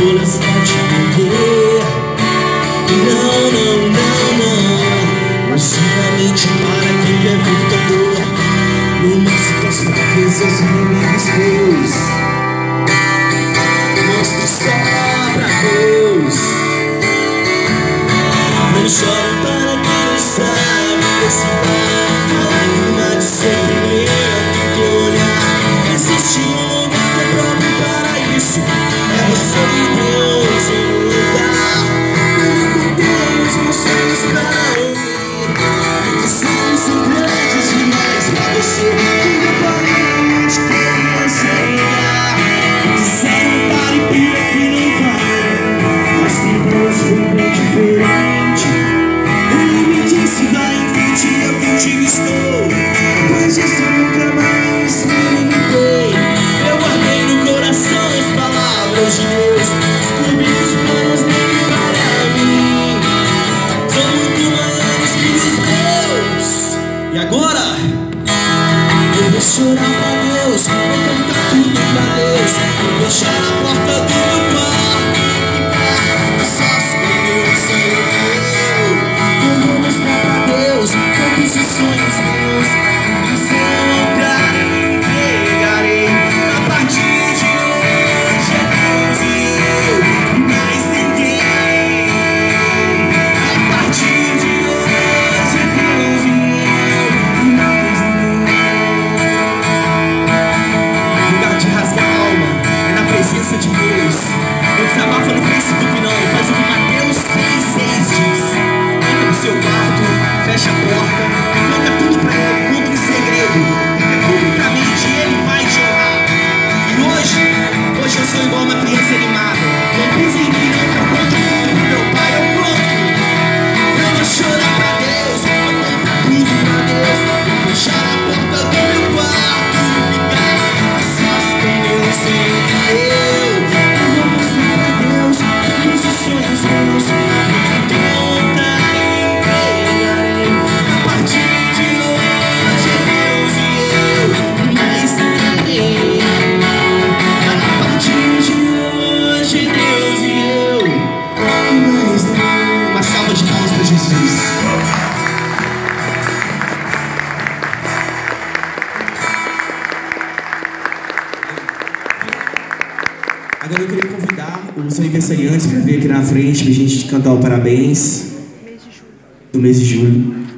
florescente morrer Não, não, não, não. Usina a é mente para quem quer ver todo é levantador Mostra as fraquezas ruins teus Mostra só pra Deus. Não chore para quem não sabe Chorar a Deus, vou cantar tudo pra Deus. Vou deixar a porta do meu pai Só se eu sei eu Eu vou mostrar pra Deus todos os sonhos meus. presença de Deus. eu e mais né? uma salva de palmas para Jesus. Agora eu queria convidar os aniversariantes para vir aqui na frente para a gente cantar o parabéns do mês de julho.